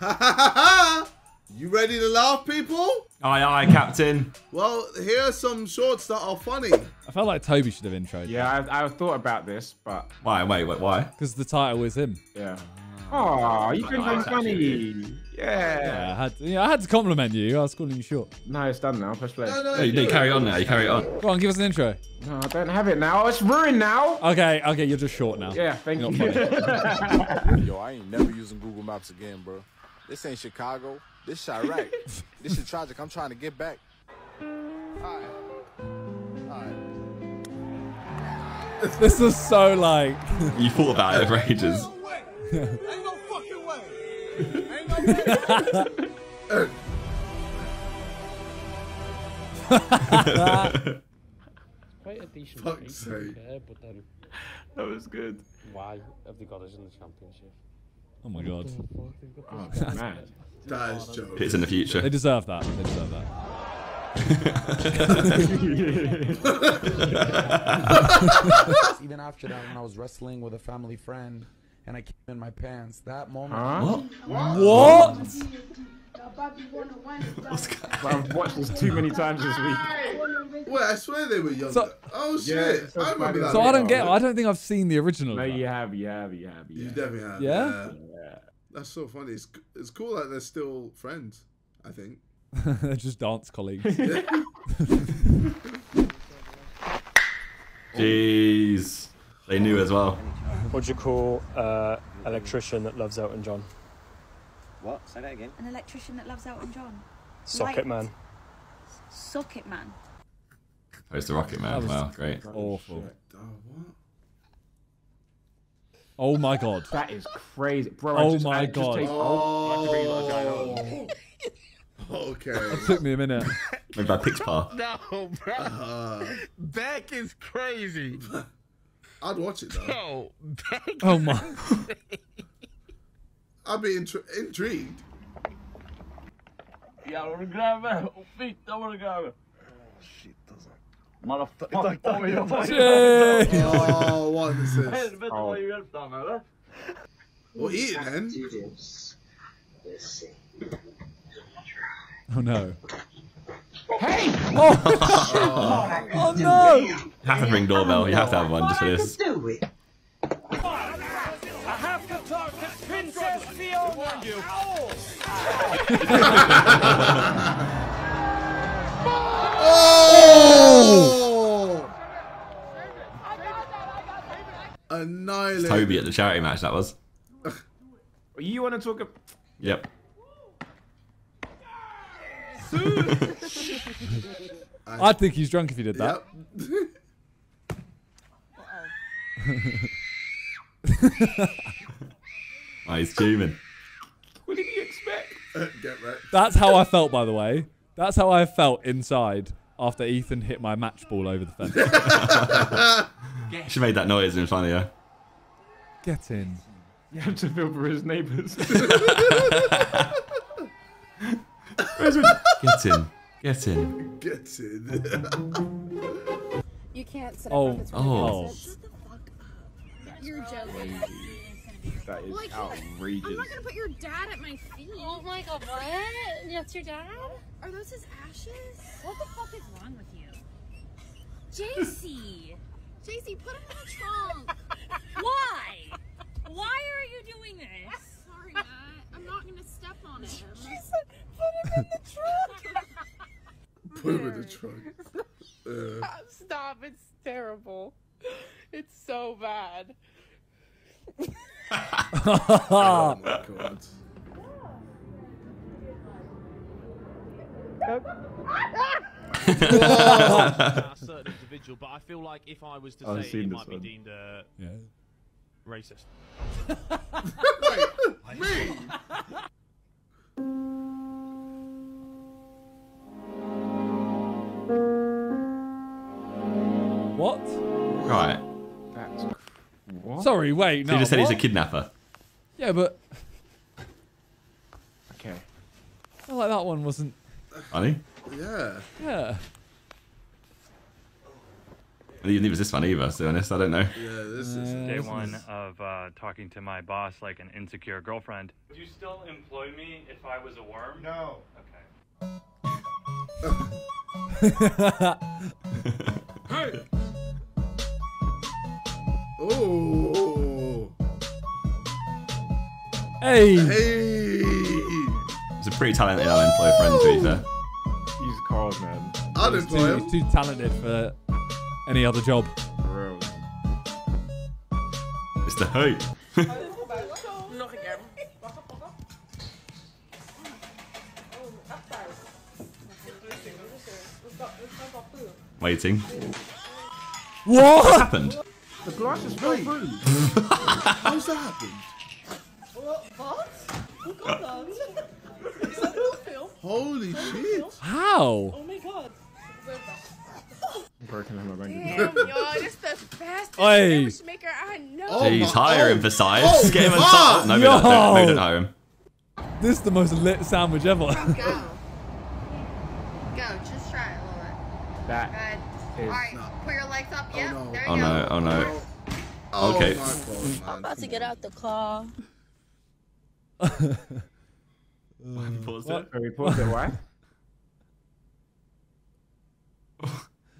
you ready to laugh, people? Aye, aye, Captain. Well, here are some shorts that are funny. I felt like Tobi should have introed. Yeah, I, I thought about this, but Why? Wait, wait, why? Because the title is him. yeah. Oh, you think I'm funny? Yeah, Yeah. I had, yeah, I had to compliment you. I was calling you short. No, it's done now. Press play. No, no, No, you, no, you carry on now. You carry on. Go on, give us an intro. No, I don't have it now. It's ruined now. Okay, okay, you're just short now. Yeah, thank You're you. Yo, I ain't never using Google Maps again, bro. This ain't Chicago. This Chiraq. this is tragic. I'm trying to get back. Alright. Alright. This is so like. You thought about it for ages. Ain't no fucking way. Quite a decent Fuck's beat, to be sake. fair, but then that was good. why have they got us in the championship? Oh my god. Oh, man. That is joke. It's in the future. They deserve that. They deserve that. Even after that, when I was wrestling with a family friend and I came in my pants, that moment. Huh? What? What's going I've watched this too many times this week. Wait, I swear they were younger. So- oh shit! Yeah, so I remember that. So I don't video. get. I don't think I've seen the original. No, of that. you have, you have, you have, You you have. definitely have. Yeah? Yeah. That's so funny. It's it's cool that they're still friends. I think. They're just dance colleagues. Jeez. They knew as well. What do you call uh, electrician that loves Elton John? What? Say that again. An electrician that loves Elton John. Socket Light. man. Socket man. Oh, it's the Rocket Man. That was- Wow, great. Awful. Oh? Oh my god. That is crazy, bro. Oh just, my I God. Take, oh, Oh. okay. Took me a minute. Maybe by Pixar. No, bro. Uh, Back is crazy. I'd watch it though. Yo, back. Oh my. I'd be intri- intrigued. Ja, har du gräver? Och fitta vad du gräver. Shit, doesn't. Motherfucker. Oj, oj, oj. Oh? Helvete vad du hjälpte han eller? Well, eat it then. Oh no. Hey! Oh, oh no! You have to ring doorbell. You have to have one just for this. Oh! Annihilate. Tobi at the charity match, that was. You want to talk? ab- Yep. I'd think he's drunk if he did that. Yep. Oh, he's fuming. What did you expect? Uh, get right. That's how I felt, by the way. That's how I felt inside after Ethan hit my match ball over the fence. She made that noise in front of you. Get in. You have to feel for his neighbours. Get in. Get in. Get in. You can't sit Oh, oh. up front. oh. You're joking. that is Like, outrageous. I'm not gonna put your dad at my feet. Oh my god, what? That's your dad? Are those his ashes? What the fuck is wrong with you? JC! JC, put him in the trunk. Why? Why are you doing this? Sorry, Matt. I'm not gonna step on it. She said, put him. In the truck. put him in the trunk. Uh, Stop, it's terrible. It's so bad. oh my god. A certain individual, but I feel like if I was to I've say it, seen it this might be one. deemed uh, Yeah. racist. Wait, Me? What? Right. That's what? Sorry, wait. So No. you just said he's a kidnapper. Yeah, but Okay. I feel like that one wasn't. Funny. Yeah. Yeah. Neither was this one either, to be honest. I don't know. Yeah, this is. Day one of uh, talking to my boss like an insecure girlfriend. Would you still employ me if I was a worm? No. Okay. Hey. Oh. Hey. Hey. It's a pretty talented unemployed friend, to be fair. He's cold, man. I'd He's employ too, him. he's too talented for any other job. For real. It's the hope. Nog een keer. Waiting. What? What happened? The glasses fell through. How's that happened? Wat? Hoe Holy shit. How? Oh my god. Broken in my bank Damn, yo, this is the fastest Oi. sandwich maker I know. Oh Jeez, my- hire him oh. for size. Oh, Get him on top. No, we don't, don't, no, don't hire him. This is the most lit sandwich ever. Go. Go. Just try it, Laura. That Good. is. Alright, put your legs up. Oh, yep. no. There you Oh go. no, oh no. Oh Okay. my God, man. about to get out the car. Paused it. Can we pause it? Why?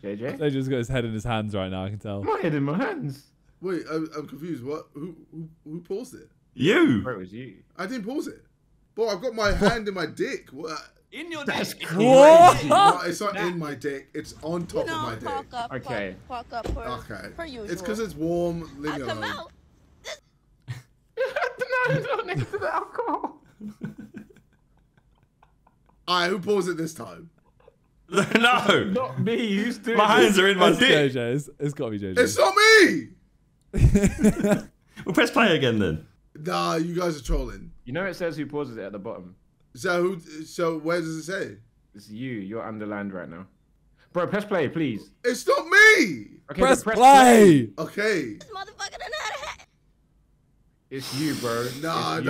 JJ? They just got his head in his hands right now. I can tell. My head in my hands. Wait, I'm, I'm confused. What? Who, who? Who paused it? You. Bro, it was you. I didn't pause it. Bro, I've got my hand in my dick. What? In your That's dick. crazy. No, it's not in my dick. It's on top of my dick. up, Okay. park, park up per, Okay. per usual. It's because it's warm. Leave I me come alone. out. no, it's not next to the alcohol. Alright, who paused it this time? no. Not me. Who's doing My hands are in my It's dick. JJ. It's, it's got to be JJ. It's not me. We'll press play again then. Nah, you guys are trolling. You know it says who pauses it at the bottom. So who? So where does it say? It's you. You're underlined right now. Bro, press play, please. It's not me. Okay, Press, then play. Okay. This motherfucker done had a hat. It's you, bro. Nah, it's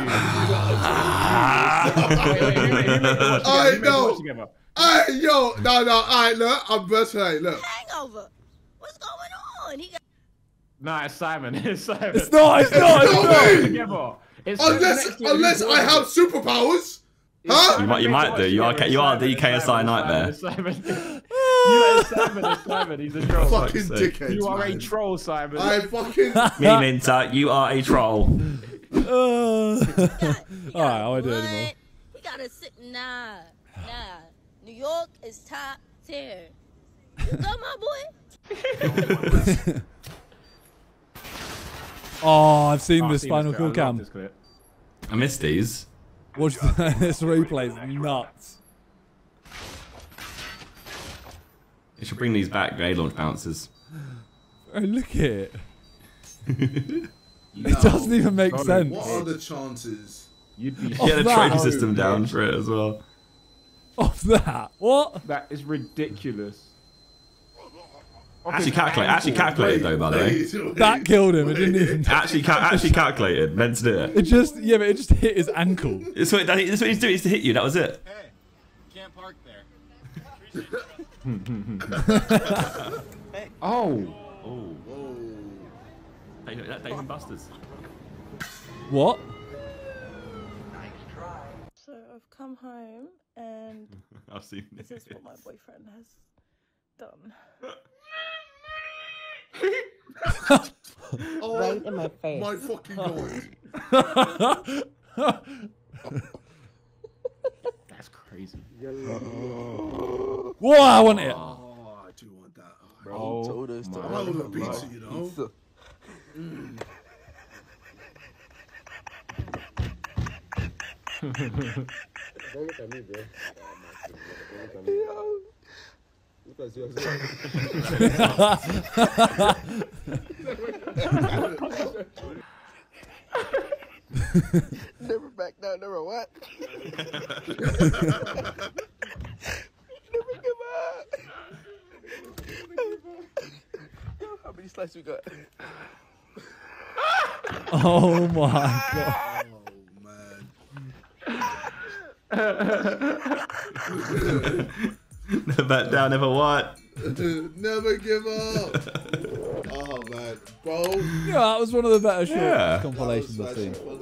no. watch together? Alright, yo, no, no. Alright, look, I'm best play. Look. Hangover. What's going on? He got Nah, it's Simon. It's Simon. It's not. It's not. It's not not. me. It's Unless, next to it, unless I have superpowers. Huh? You might, you might do. You are, you are the KSI nightmare. Simon. you know, it's Simon. It's Simon. He's a troll. Fucking dickhead. You are a troll, Simon. I fucking. Me, Minter, you are a troll. Uh, all right, I won't do it anymore. He got to sit. Nah, nah. New York is top tier. You go, my boy. Oh, I've seen Oh, I've this seen Final clip. Kill cam. I missed these. Watch this replay. It's nuts. You should bring these back, grenade launch bouncers. Oh, look at it. No. It doesn't even make Solid. sense. What are the chances? You'd be. Get a that- trophy system down for it as well. Off that. What? That is ridiculous. Actually calculated. Actually calculated though, by the way. Wait, wait. That killed him. It didn't even. Actually, cal- actually calculated. Meant to do it. It just yeah, but it just hit his ankle. It's what, that, it's what he's doing. He's to hit you. That was it. Hey, can't park there. Oh. Oh. Dave, that Dave and Buster's. What? So I've come home and I've seen this is what my boyfriend has done. Oh, Right in my face. My fucking god. That's crazy. Whoa, I want it. Oh, I do want that. Oh, Oh, told us to my love a pizza, you know. pizza. Never back down, never what? never give up. How many slices we got? Oh my god. Oh never back down, never what? Never give up. oh man, bro. Yeah, that was one of the better short Yeah. compilations I've seen. actually funny.